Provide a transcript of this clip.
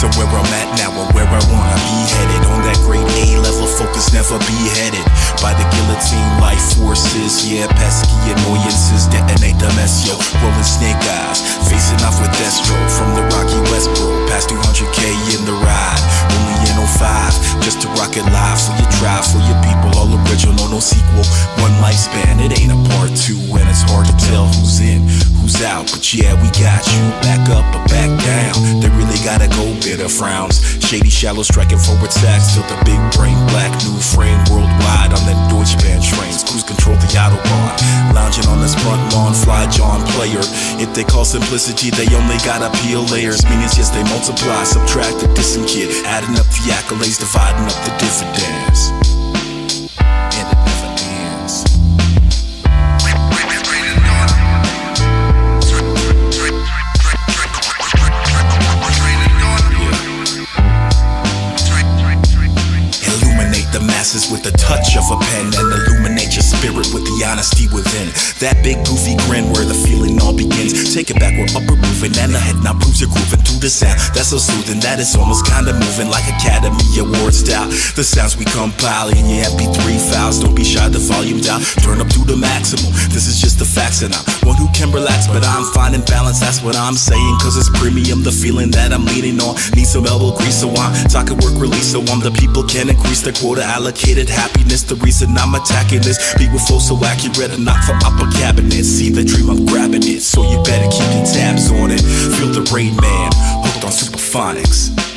So where I'm at now or where I wanna be headed On that grade A level focus never beheaded By the guillotine life forces. Yeah, pesky annoyances detonate the mess Yo, rolling snake eyes, facing off with Destro From the Rocky Westboro, past 200k in the ride Only in 05, just to rock it live For your drive, for your people, all original, no sequel. One lifespan, it ain't a part two And it's hard to tell who's in, who's out. But yeah, we got you, back up back down. They really gotta go bitter frowns. Shady shallow striking forward sacks. Till the big brain black new frame worldwide on the DeutscheBahn trains. Cruise control the Autobahn. Lounging on this front lawn, fly John player. If they call simplicity, they only gotta peel layers. Meanings, yes, they multiply, subtract the distant kid. Adding up the accolades, dividing up the dividends. Touch of a pen and illuminate your spirit with the honesty within. That big goofy grin where the feeling. Take it back, we're upper moving and the head now proves you're grooving through the sound. That's so soothing that it's almost kinda moving like Academy Award style. The sounds we compile in your MP3 files. Don't be shy, the volume down. Turn up to the maximum. This is just the facts and I'm one who can relax, but I'm finding balance. That's what I'm saying, cause it's premium. The feeling that I'm leaning on. Need some elbow grease, so I'm talking work release, so I'm the people can increase their quota allocated happiness. The reason I'm attacking this beat with flow so accurate and not for upper cabinet. See the dream, I'm grabbing it, so you better keep your tabs on it. Feel the rain man, hooked on superphonics.